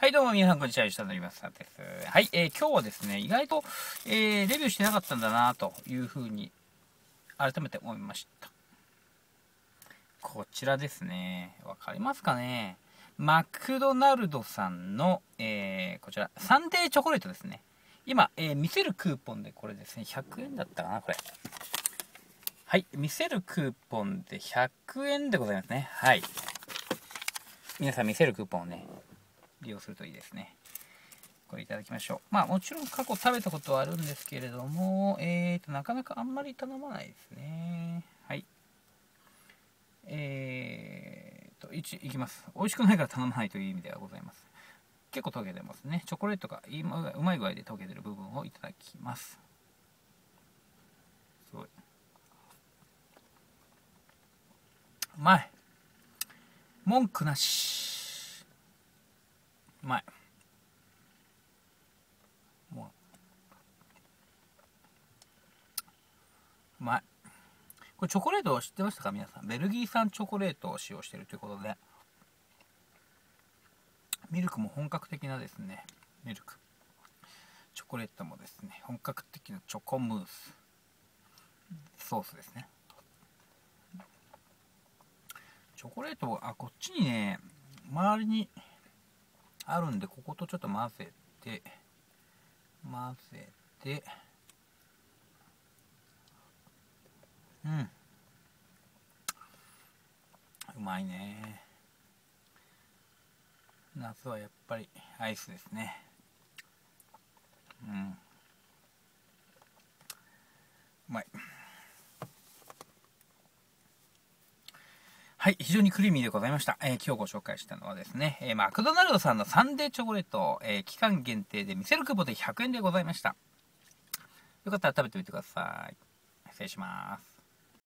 はい、どうも皆さん、こんにちは。吉田のりますです。はい、えー、今日はですね、意外と、えー、レビューしてなかったんだな、というふうに、改めて思いました。こちらですね。わかりますかね？マクドナルドさんの、えー、こちら、サンデーチョコレートですね。今、えー、見せるクーポンでこれですね、100円だったかな、これ。はい、見せるクーポンで100円でございますね。はい。皆さん見せるクーポンをね、利用するといいですね。これいただきましょう。まあもちろん過去食べたことはあるんですけれども、えーと、なかなかあんまり頼まないですね。はい。えーと、1いきます。美味しくないから頼まないという意味ではございます。結構溶けてますね。チョコレートがうまい具合で溶けてる部分をいただきます。すごい。うまい。文句なし。まいもう。うまいこれチョコレート知ってましたか皆さん。ベルギー産チョコレートを使用しているということで。ミルクも本格的なですねミルク。チョコレートもですね本格的なチョコムース。ソースですね。チョコレートあこっちにね周りにあるんでこことちょっと混ぜて混ぜてうん。うまいね。夏はやっぱりアイスですねうんうまいはい、非常にクリーミーでございました。えー、今日ご紹介したのはですね、えー、マクドナルドさんのサンデーチョコレート、えー、期間限定で見せるクーポンで100円でございました。よかったら食べてみてください。失礼します。